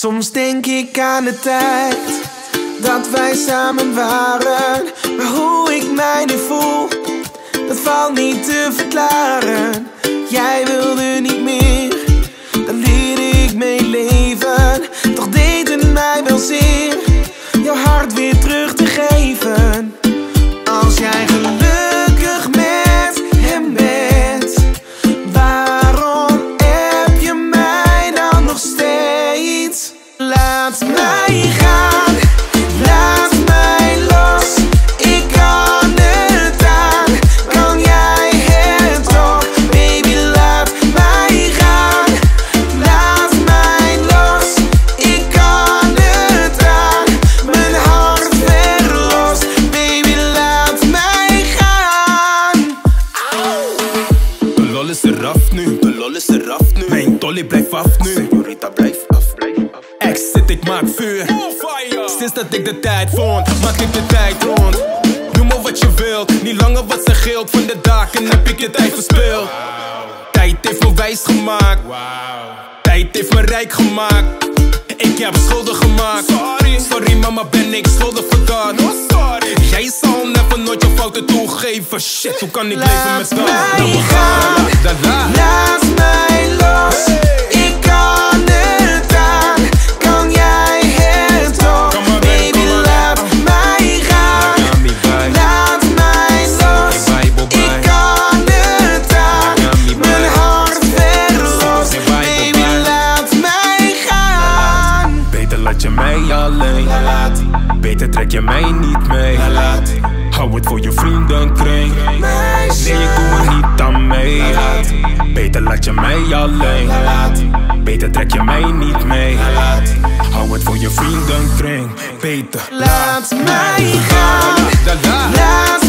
Soms denk ik aan de tijd dat wij samen waren. Maar hoe ik mij nu voel, dat valt niet te verklaren. Dolly blijft af nu. Señorita blijf af, blijf ik maak vuur. Sinds dat ik de tijd vond, maak ik de tijd rond. Doe maar wat je wilt, niet langer wat ze gilt. Van de daken heb ik je tijd verspeeld. Tijd heeft me wijs gemaakt. Tijd heeft me rijk gemaakt. Ik heb schulden gemaakt. Sorry, sorry mama, ben ik schuldig voor dat. No, sorry. Jij zal never nooit je fouten toegeven. Shit, hoe kan ik leven met dat? Mij alleen. Beter trek je mij niet mee. Hou het voor je vriendenkring. Nee, ik doe er niet aan mee. Beter laat je mij alleen. Beter trek je mij niet mee. Hou het voor je vriendenkring. Beter Laat mij gaan, La, la. laat